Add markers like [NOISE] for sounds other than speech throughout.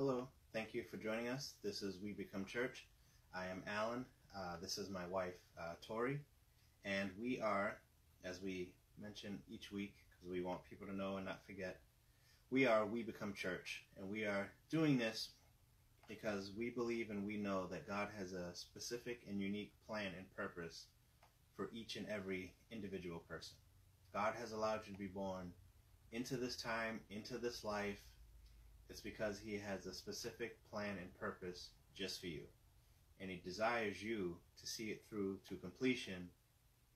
Hello, thank you for joining us. This is We Become Church. I am Alan. Uh, this is my wife, uh, Tori. And we are, as we mention each week, because we want people to know and not forget, we are We Become Church. And we are doing this because we believe and we know that God has a specific and unique plan and purpose for each and every individual person. God has allowed you to be born into this time, into this life, it's because He has a specific plan and purpose just for you. And He desires you to see it through to completion,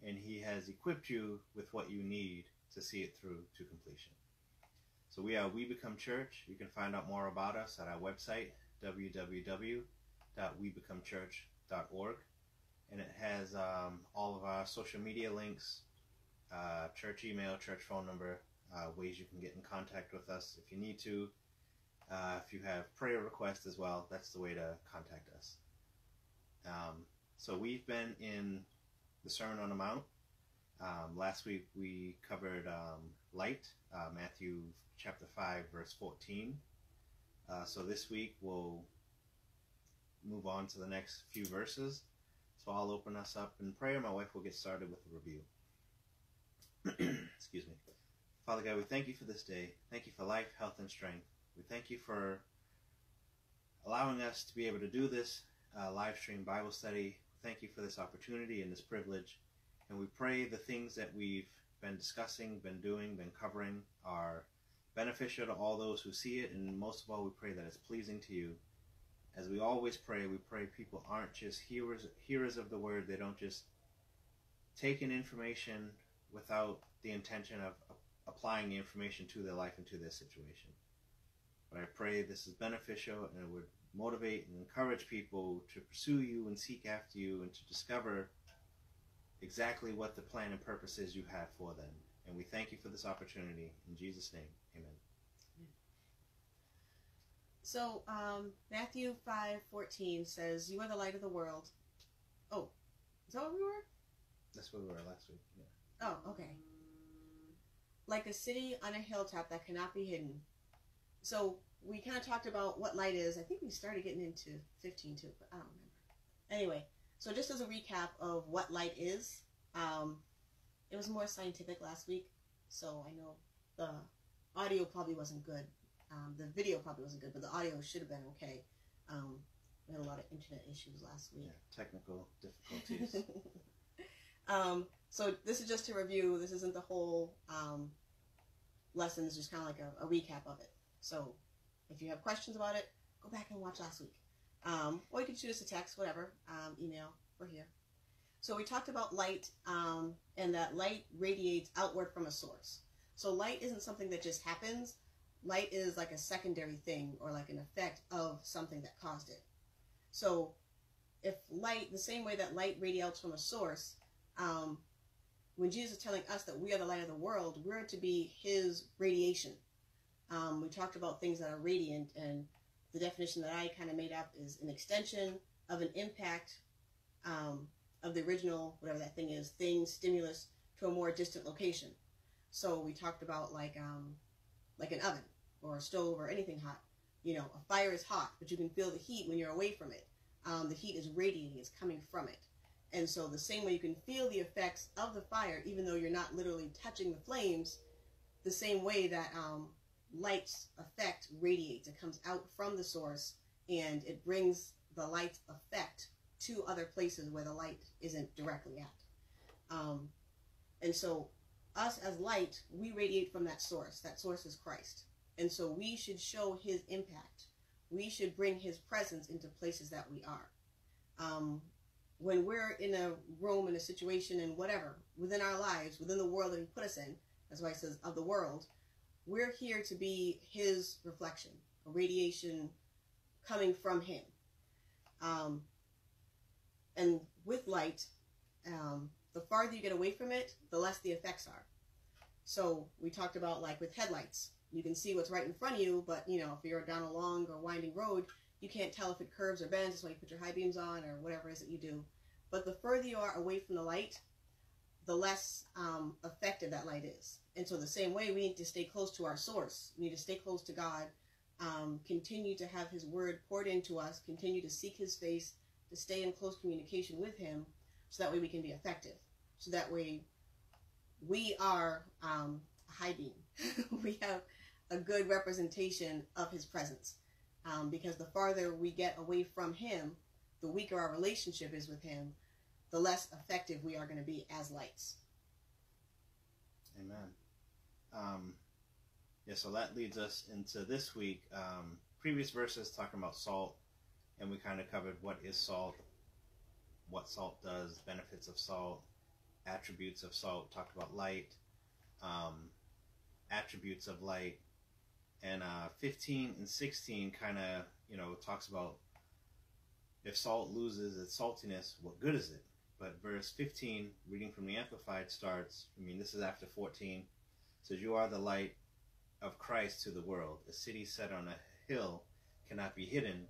and He has equipped you with what you need to see it through to completion. So we are We Become Church. You can find out more about us at our website, www.webecomechurch.org. And it has um, all of our social media links, uh, church email, church phone number, uh, ways you can get in contact with us if you need to. Uh, if you have prayer requests as well, that's the way to contact us. Um, so we've been in the Sermon on the Mount. Um, last week we covered um, light, uh, Matthew chapter 5, verse 14. Uh, so this week we'll move on to the next few verses. So I'll open us up in prayer. My wife will get started with a review. [CLEARS THROAT] Excuse me. Father God, we thank you for this day. Thank you for life, health, and strength. We thank you for allowing us to be able to do this uh, live stream Bible study. Thank you for this opportunity and this privilege. And we pray the things that we've been discussing, been doing, been covering are beneficial to all those who see it. And most of all, we pray that it's pleasing to you. As we always pray, we pray people aren't just hearers, hearers of the word. They don't just take in information without the intention of applying the information to their life and to their situation. But I pray this is beneficial and it would motivate and encourage people to pursue you and seek after you and to discover exactly what the plan and purpose is you have for them. And we thank you for this opportunity. In Jesus' name, amen. So um, Matthew five fourteen says, "You are the light of the world." Oh, is that what we were? That's where we were last week. Yeah. Oh, okay. Like a city on a hilltop that cannot be hidden. So we kind of talked about what light is. I think we started getting into 15 too, but I don't remember. Anyway, so just as a recap of what light is, um, it was more scientific last week, so I know the audio probably wasn't good. Um, the video probably wasn't good, but the audio should have been okay. Um, we had a lot of internet issues last week. Yeah, technical difficulties. [LAUGHS] um, so this is just to review. This isn't the whole um, lesson. It's just kind of like a, a recap of it. So if you have questions about it, go back and watch last week. Um, or you can shoot us a text, whatever, um, email, we're here. So we talked about light um, and that light radiates outward from a source. So light isn't something that just happens. Light is like a secondary thing or like an effect of something that caused it. So if light, the same way that light radiates from a source, um, when Jesus is telling us that we are the light of the world, we're to be his radiation. Um, we talked about things that are radiant, and the definition that I kind of made up is an extension of an impact um, of the original, whatever that thing is, thing, stimulus, to a more distant location. So we talked about like um, like an oven or a stove or anything hot. You know, a fire is hot, but you can feel the heat when you're away from it. Um, the heat is radiating; it's coming from it. And so the same way you can feel the effects of the fire, even though you're not literally touching the flames, the same way that um, light's effect radiates. It comes out from the source and it brings the light's effect to other places where the light isn't directly at. Um, and so, us as light, we radiate from that source. That source is Christ. And so, we should show his impact. We should bring his presence into places that we are. Um, when we're in a room, in a situation, and whatever, within our lives, within the world that he put us in, that's why it says of the world, we're here to be his reflection, a radiation coming from him. Um, and with light, um, the farther you get away from it, the less the effects are. So we talked about like with headlights, you can see what's right in front of you, but you know if you're down a long or winding road, you can't tell if it curves or bends. That's why you put your high beams on or whatever it is that you do. But the further you are away from the light, the less um, effective that light is. And so the same way, we need to stay close to our source. We need to stay close to God um, continue to have His Word poured into us, continue to seek His face, to stay in close communication with Him, so that way we can be effective. So that way we are um, high beam. [LAUGHS] we have a good representation of His presence. Um, because the farther we get away from Him, the weaker our relationship is with Him, the less effective we are going to be as lights. Amen. Um, yeah, so that leads us into this week. Um, previous verses talking about salt, and we kind of covered what is salt, what salt does, benefits of salt, attributes of salt. Talked about light, um, attributes of light, and uh, 15 and 16 kind of you know talks about if salt loses its saltiness, what good is it? But verse 15, reading from the Amplified, starts. I mean, this is after 14 says, You are the light of Christ to the world. A city set on a hill cannot be hidden,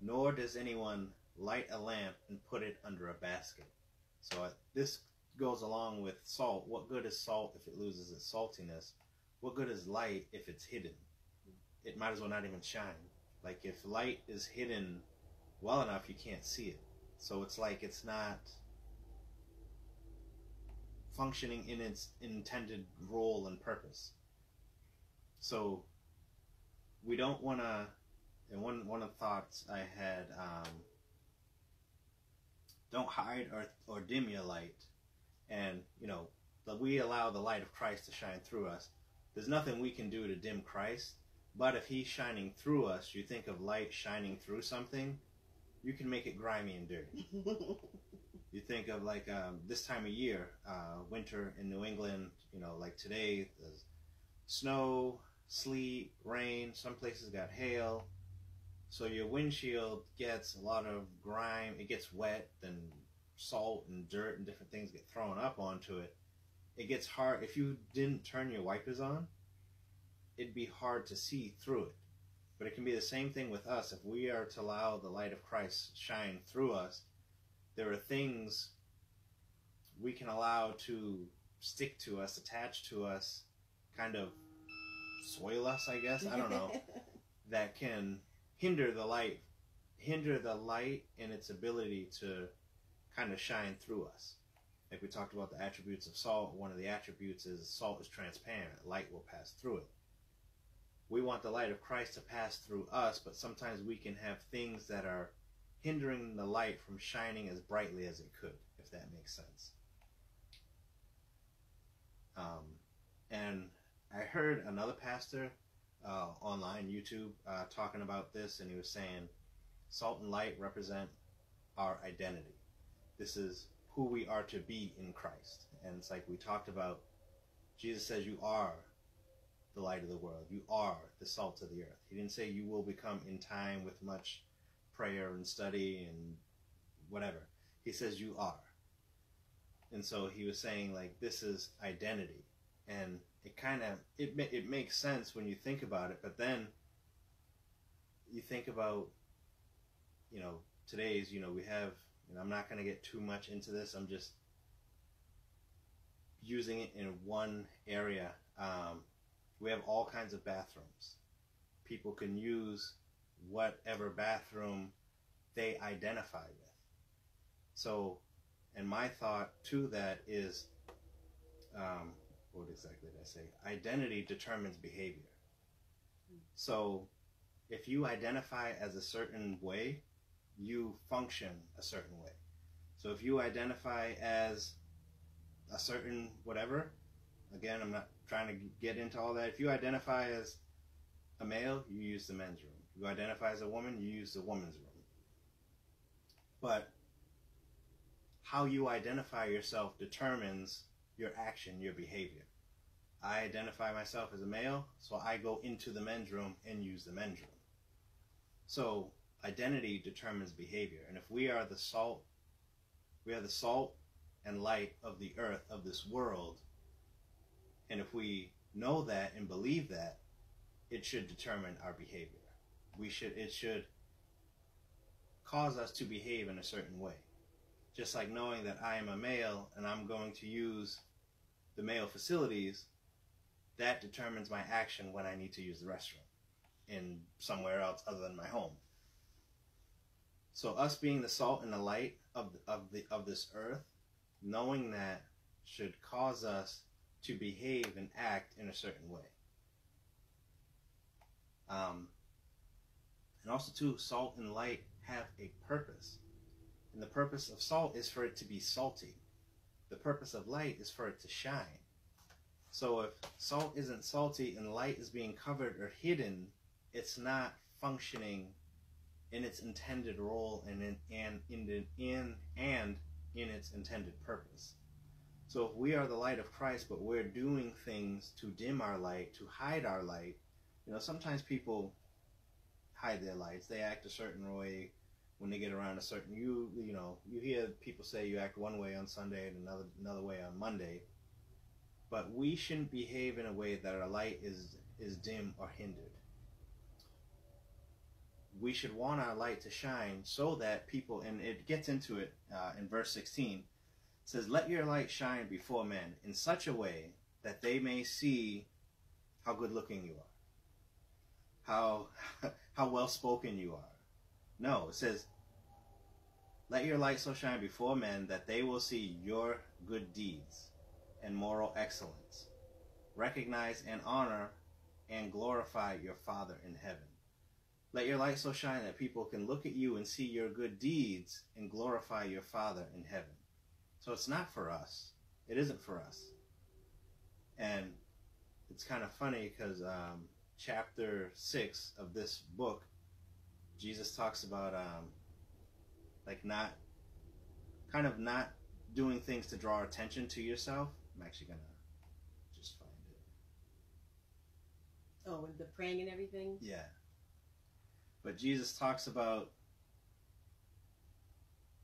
nor does anyone light a lamp and put it under a basket. So uh, this goes along with salt. What good is salt if it loses its saltiness? What good is light if it's hidden? It might as well not even shine. Like if light is hidden well enough, you can't see it. So it's like it's not functioning in its intended role and purpose. So we don't want to. And one one of the thoughts I had, um, don't hide or or dim your light, and you know, that we allow the light of Christ to shine through us. There's nothing we can do to dim Christ, but if He's shining through us, you think of light shining through something, you can make it grimy and dirty. [LAUGHS] you think of like um, this time of year, uh, winter in New England, you know, like today, there's snow, sleet, rain, some places got hail. So your windshield gets a lot of grime, it gets wet, then salt and dirt and different things get thrown up onto it. It gets hard, if you didn't turn your wipers on, it'd be hard to see through it. But it can be the same thing with us. If we are to allow the light of Christ shine through us, there are things we can allow to stick to us, attach to us, kind of soil us, I guess. I don't know. [LAUGHS] that can hinder the light, hinder the light and its ability to kind of shine through us. Like we talked about the attributes of salt, one of the attributes is salt is transparent. Light will pass through it. We want the light of Christ to pass through us, but sometimes we can have things that are hindering the light from shining as brightly as it could, if that makes sense. Um, and I heard another pastor uh, online, YouTube, uh, talking about this, and he was saying salt and light represent our identity. This is who we are to be in Christ. And it's like we talked about, Jesus says, You are the light of the world. You are the salt of the earth. He didn't say you will become in time with much prayer and study and whatever. He says you are. And so he was saying like this is identity. And it kind of it it makes sense when you think about it, but then you think about you know, today's, you know, we have and I'm not going to get too much into this. I'm just using it in one area. Um, we have all kinds of bathrooms. People can use whatever bathroom they identify with. So, and my thought to that is, um, what exactly did I say? Identity determines behavior. So, if you identify as a certain way, you function a certain way. So, if you identify as a certain whatever, again, I'm not trying to get into all that. If you identify as a male, you use the men's room. You identify as a woman, you use the woman's room. But how you identify yourself determines your action, your behavior. I identify myself as a male, so I go into the men's room and use the men's room. So identity determines behavior. And if we are the salt, we are the salt and light of the earth, of this world, and if we know that and believe that, it should determine our behavior. We should it should cause us to behave in a certain way. Just like knowing that I am a male and I'm going to use the male facilities, that determines my action when I need to use the restroom. in somewhere else other than my home. So us being the salt and the light of of the of this earth, knowing that should cause us to behave and act in a certain way. Um, and also too, salt and light have a purpose. And the purpose of salt is for it to be salty. The purpose of light is for it to shine. So if salt isn't salty and light is being covered or hidden, it's not functioning in its intended role and in and in, in and in its intended purpose. So if we are the light of Christ, but we're doing things to dim our light, to hide our light, you know, sometimes people hide their lights. They act a certain way when they get around a certain you you know you hear people say you act one way on Sunday and another another way on Monday. But we shouldn't behave in a way that our light is is dim or hindered. We should want our light to shine so that people and it gets into it uh, in verse 16 it says let your light shine before men in such a way that they may see how good looking you are how [LAUGHS] how well spoken you are. No, it says, "Let your light so shine before men that they will see your good deeds and moral excellence, recognize and honor and glorify your Father in heaven." Let your light so shine that people can look at you and see your good deeds and glorify your Father in heaven. So it's not for us. It isn't for us. And it's kind of funny because um, chapter 6 of this book, Jesus talks about um, like not kind of not doing things to draw attention to yourself. I'm actually gonna just find it. Oh, with the praying and everything. Yeah. But Jesus talks about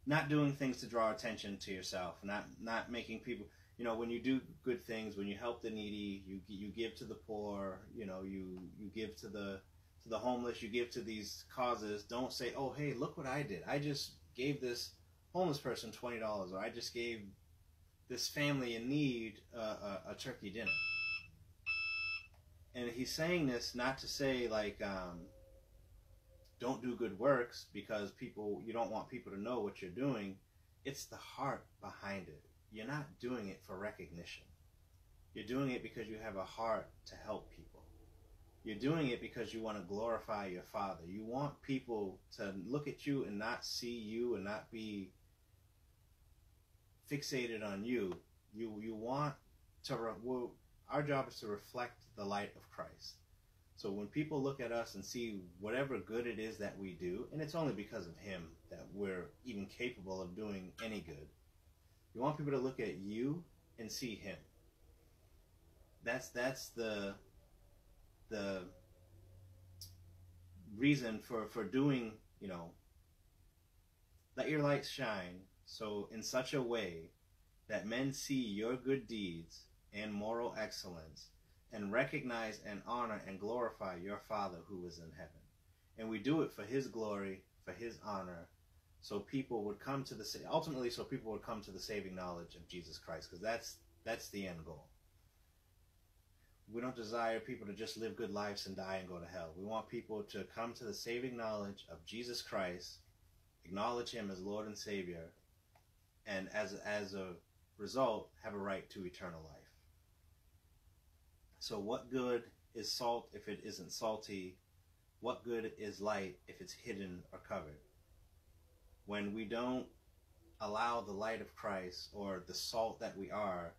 not doing things to draw attention to yourself, not not making people you know when you do good things when you help the needy you you give to the poor you know you you give to the to the homeless you give to these causes. Don't say oh hey look what i did. I just gave this homeless person $20 or i just gave this family in need uh, a, a, turkey dinner. And he's saying this not to say like um, don't do good works because people you don't want people to know what you're doing. It's the heart behind it you're not doing it for recognition. You're doing it because you have a heart to help people. You're doing it because you want to glorify your Father. You want people to look at you and not see you and not be fixated on you. You you want to. Re- our job is to reflect the light of Christ. So when people look at us and see whatever good it is that we do, and it's only because of Him that we're even capable of doing any good you want people to look at you and see him. That's that's the the reason for for doing, you know, let your light shine so in such a way that men see your good deeds and moral excellence and recognize and honor and glorify your Father who is in heaven. And we do it for his glory, for his honor, so people would come to the ultimately so people would come to the saving knowledge of Jesus Christ because that's that's the end goal. We don't desire people to just live good lives and die and go to hell. We want people to come to the saving knowledge of Jesus Christ, acknowledge him as Lord and Savior, and as as a result have a right to eternal life. So what good is salt if it isn't salty? What good is light if it's hidden or covered? When we don't allow the light of Christ or the salt that we are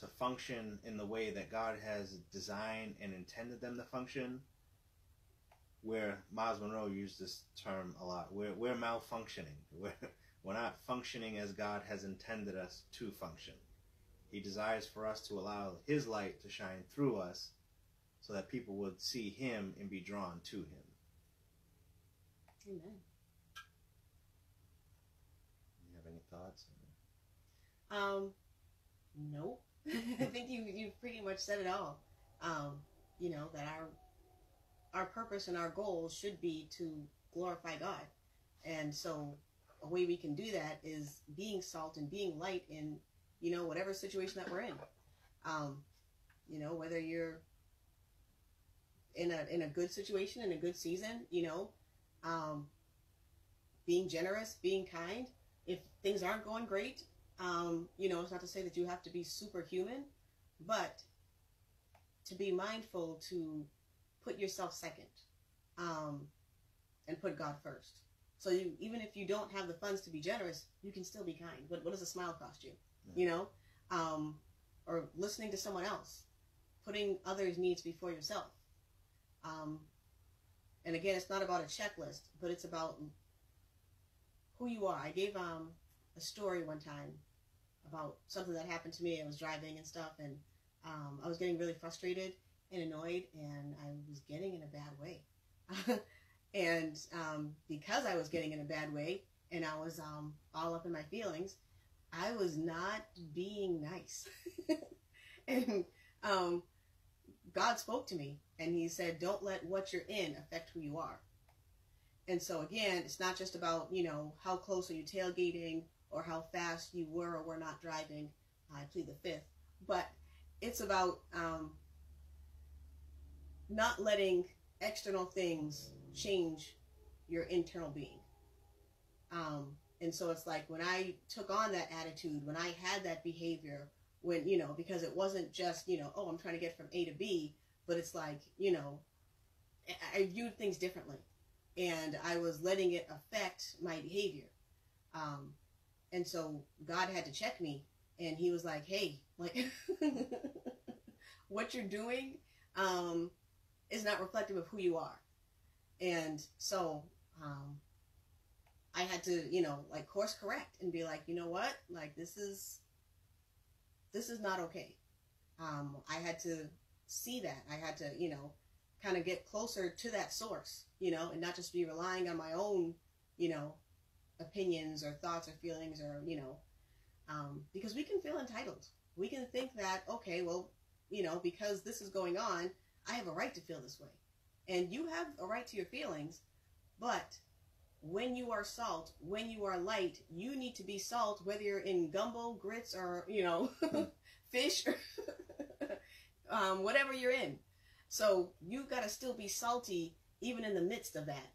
to function in the way that God has designed and intended them to function, where Myles Munroe used this term a lot, we're, we're malfunctioning. [LAUGHS] We're, we're not functioning as God has intended us to function. He desires for us to allow His light to shine through us so that people would see Him and be drawn to Him. Amen. Thoughts? Um, nope. [LAUGHS] I think you you pretty much said it all. Um, you know that our our purpose and our goal should be to glorify God, and so a way we can do that is being salt and being light in you know whatever situation that we're in. Um, you know whether you're in a in a good situation in a good season you know um, being generous being kind if things aren't going great um, you know it's not to say that you have to be superhuman but to be mindful to put yourself second um, and put god first. So you, even if you don't have the funds to be generous you can still be kind. What, what does a smile cost you? You know? Um, or listening to someone else putting others needs before yourself. Um, and again, it's not about a checklist, but it's about who you are. I gave um, a story one time about something that happened to me. I was driving and stuff, and um, I was getting really frustrated and annoyed, and I was getting in a bad way. [LAUGHS] and um, because I was getting in a bad way, and I was um, all up in my feelings, I was not being nice. [LAUGHS] and um, God spoke to me and he said, Don't let what you're in affect who you are. And so, again, it's not just about, you know, how close are you tailgating or how fast you were or were not driving. I plead the fifth. But it's about um, not letting external things change your internal being. Um, and so it's like when I took on that attitude, when I had that behavior, when, you know, because it wasn't just, you know, oh, I'm trying to get from A to B, but it's like you know i viewed things differently and i was letting it affect my behavior. Um, and so god had to check me and he was like hey like [LAUGHS] what you're doing um, is not reflective of who you are. And so um, i had to you know like course correct and be like you know what? Like this is this is not okay. Um, i had to see that. I had to, you know, kind of get closer to that source, you know, and not just be relying on my own, you know, opinions or thoughts or feelings or, you know, um, because we can feel entitled. We can think that, okay, well, you know, because this is going on, I have a right to feel this way. And you have a right to your feelings, but when you are salt, when you are light, you need to be salt, whether you're in gumbo, grits, or, you know, [LAUGHS] fish [LAUGHS] um, whatever you're in. So you've got to still be salty even in the midst of that.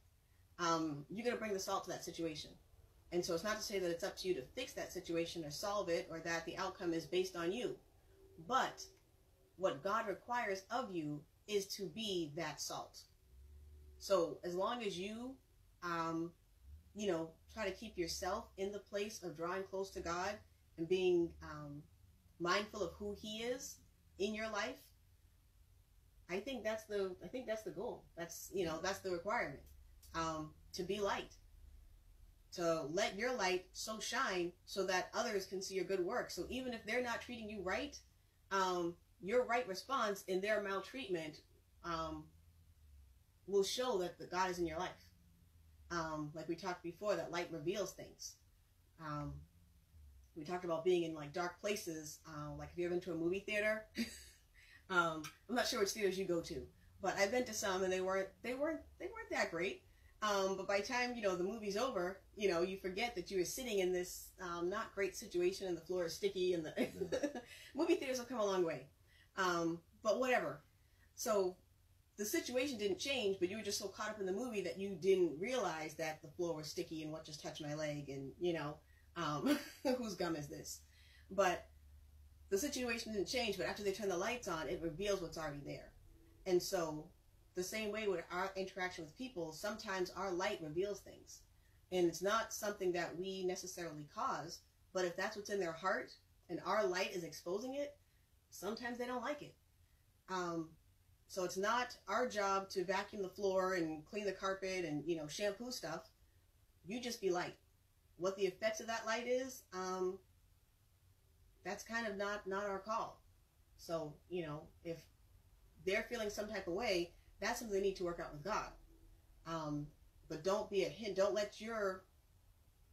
Um, you got to bring the salt to that situation. And so it's not to say that it's up to you to fix that situation or solve it or that the outcome is based on you. But what God requires of you is to be that salt. So as long as you, um, you know, try to keep yourself in the place of drawing close to God and being um, mindful of who He is in your life, I think that's the I think that's the goal. That's you know that's the requirement. Um, to be light, to let your light so shine so that others can see your good work. So even if they're not treating you right, um, your right response in their maltreatment um, will show that the God is in your life. Um, like we talked before, that light reveals things. Um, we talked about being in like dark places. Uh, like if you ever been to a movie theater? [LAUGHS] Um, I'm not sure which theaters you go to, but I've been to some and they weren't they weren't they weren't that great. Um, but by the time you know the movie's over, you know you forget that you were sitting in this um, not great situation and the floor is sticky and the [LAUGHS] movie theaters have come a long way. Um, but whatever. So the situation didn't change, but you were just so caught up in the movie that you didn't realize that the floor was sticky and what just touched my leg and you know um, [LAUGHS] whose gum is this? But the situation didn't change, but after they turn the lights on, it reveals what's already there. And so, the same way with our interaction with people, sometimes our light reveals things. And it's not something that we necessarily cause, but if that's what's in their heart and our light is exposing it, sometimes they don't like it. Um, so it's not our job to vacuum the floor and clean the carpet and you know shampoo stuff. You just be light. What the effects of that light is, um, that's kind of not not our call. So you know, if they're feeling some type of way, that's something they need to work out with God. Um, but don't be a don't let your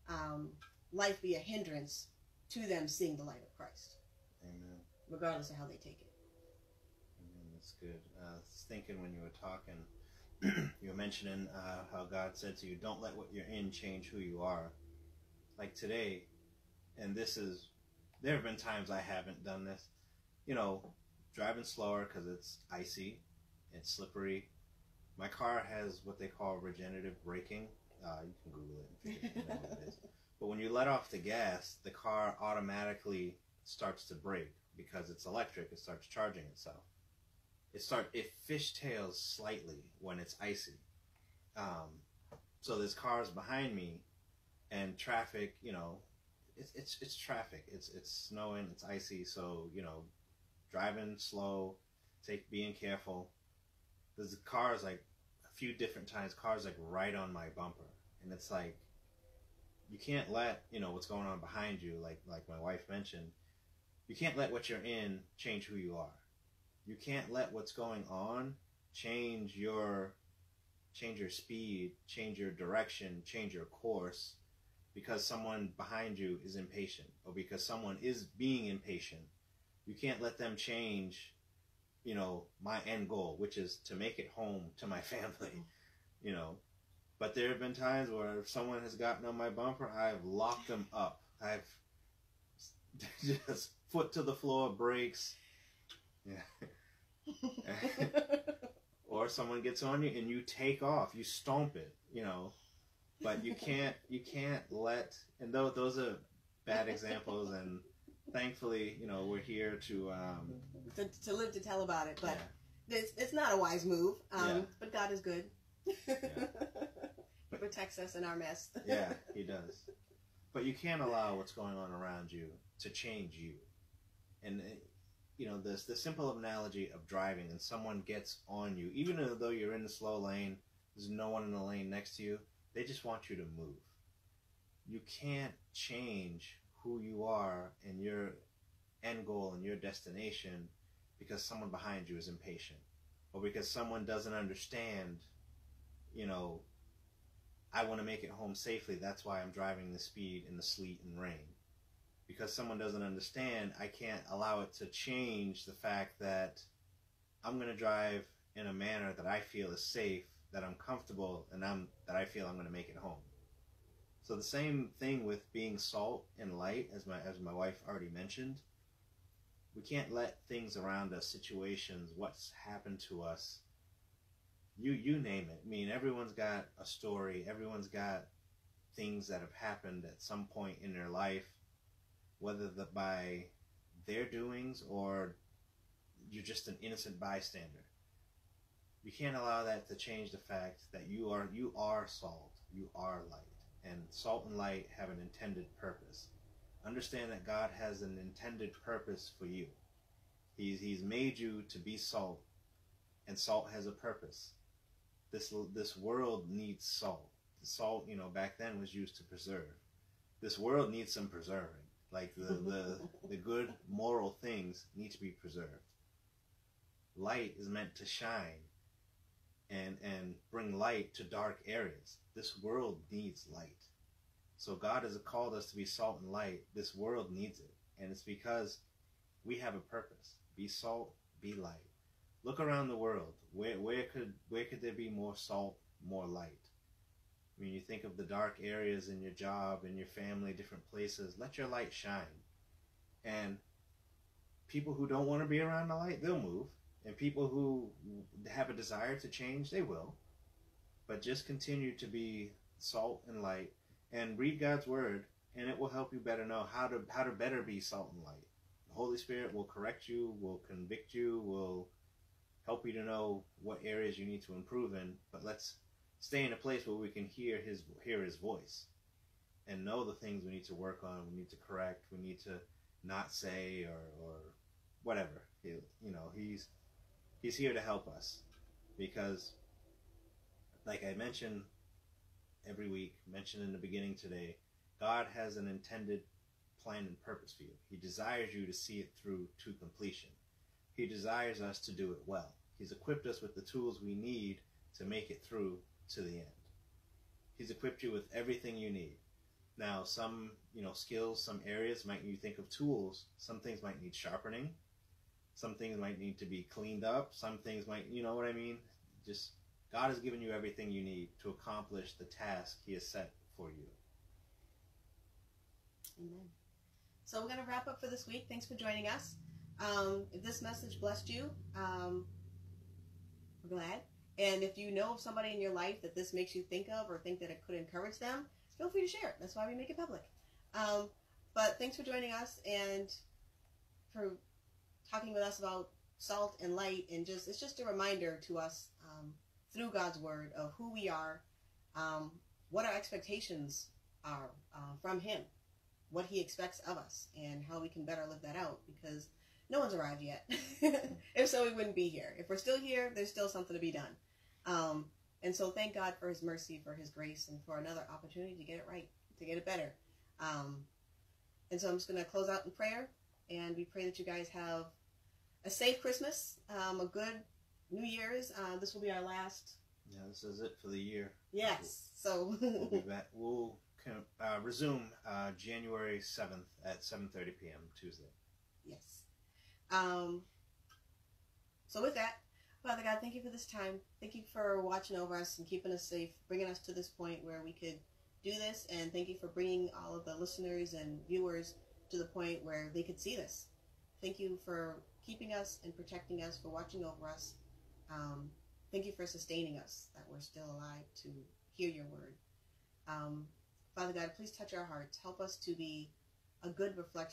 um, life be a hindrance to them seeing the light of Christ. Amen. Regardless of how they take it. Amen. That's good. Uh, I was thinking when you were talking, [CLEARS THROAT] you were mentioning uh, how God said to you, "Don't let what you're in change who you are." Like today, and this is there have been times I haven't done this. You know, driving slower because it's icy, it's slippery, my car has what they call regenerative braking. Uh, you can Google it and figure out what it is. [LAUGHS] But when you let off the gas, the car automatically starts to brake because it's electric. It starts charging itself. It start it fishtails slightly when it's icy. Um, so there's cars behind me, and traffic. You know, it's it's it's traffic. It's it's snowing. It's icy. So you know, driving slow, take being careful. There's cars like a few different times. Cars like right on my bumper, and it's like you can't let you know what's going on behind you. Like like my wife mentioned, you can't let what you're in change who you are. You can't let what's going on change your change your speed, change your direction, change your course because someone behind you is impatient or because someone is being impatient. You can't let them change, you know, my end goal, which is to make it home to my [LAUGHS] family, you know. But there have been times where if someone has gotten on my bumper, I've locked them up. I've [LAUGHS] just foot to the floor, brakes. Yeah. [LAUGHS] or someone gets on you and you take off, you stomp it, you know. But you [LAUGHS] can't you can't let and though those are bad examples and thankfully, you know, we're here to um to, to live to tell about it, but yeah, it's, it's not a wise move. Um, Yeah. But God is good. he [LAUGHS] protects us in our mess. [LAUGHS] yeah, he does. But you can't allow what's going on around you to change you. And uh, you know, this the simple analogy of driving and someone gets on you, even though you're in the slow lane, there's no one in the lane next to you. They just want you to move. You can't change who you are and your end goal and your destination because someone behind you is impatient or because someone doesn't understand, you know, I want to make it home safely. That's why I'm driving the speed in the sleet and rain. Because someone doesn't understand, I can't allow it to change the fact that I'm going to drive in a manner that I feel is safe, that I'm comfortable, and I'm that I feel I'm going to make it home. So the same thing with being salt and light, as my as my wife already mentioned. We can't let things around us, situations, what's happened to us, you you name it. I mean, everyone's got a story. Everyone's got things that have happened at some point in their life, whether that by their doings or you're just an innocent bystander. You can't allow that to change the fact that you are you are salt, you are light, and salt and light have an intended purpose. Understand that God has an intended purpose for you. He's He's made you to be salt, and salt has a purpose this this world needs salt. The salt, you know, back then was used to preserve. This world needs some preserving. Like the the, the good moral things need to be preserved. Light is meant to shine and and bring light to dark areas. This world needs light. So God has called us to be salt and light. This world needs it. And it's because we have a purpose. Be salt, be light. Look around the world. Where where could where could there be more salt, more light? I mean, you think of the dark areas in your job, in your family, different places. Let your light shine. And people who don't want to be around the light, they'll move. And people who have a desire to change, they will. But just continue to be salt and light and read God's word and it will help you better know how to how to better be salt and light. The Holy Spirit will correct you, will convict you, will help you to know what areas you need to improve in, but let's stay in a place where we can hear his hear his voice and know the things we need to work on, we need to correct, we need to not say or, or whatever. He, you know, he's he's here to help us because like I mentioned every week, mentioned in the beginning today, God has an intended plan and purpose for you. He desires you to see it through to completion. He desires us to do it well. He's equipped us with the tools we need to make it through to the end. He's equipped you with everything you need. Now, some, you know, skills, some areas might you think of tools. Some things might need sharpening. Some things might need to be cleaned up. Some things might, you know what I mean? Just God has given you everything you need to accomplish the task He has set for you. Amen. So we're going to wrap up for this week. Thanks for joining us. Um, if this message blessed you, um, we're glad. And if you know of somebody in your life that this makes you think of or think that it could encourage them, feel free to share it. That's why we make it public. Um, but thanks for joining us and for talking with us about salt and light and just it's just a reminder to us um, through God's word of who we are, um, what our expectations are uh, from Him, what He expects of us, and how we can better live that out because no one's arrived yet. [LAUGHS] if so, we wouldn't be here. If we're still here, there's still something to be done. Um, and so thank God for His mercy, for His grace, and for another opportunity to get it right, to get it better. Um, and so I'm just going to close out in prayer, and we pray that you guys have a safe Christmas, um, a good New Year's. Uh, this will be our last. Yeah, this is it for the year. Yes. So. We'll be [LAUGHS] back. We'll uh, resume uh, January seventh at seven thirty p.m. Tuesday. yes. Um. So with that, Father God, thank you for this time. Thank you for watching over us and keeping us safe, bringing us to this point where we could do this, and thank you for bringing all of the listeners and viewers to the point where they could see this. Thank you for keeping us and protecting us, for watching over us. Um, thank you for sustaining us, that we're still alive to hear your word. Um, Father God, please touch our hearts. Help us to be a good reflection